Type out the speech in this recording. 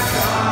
America.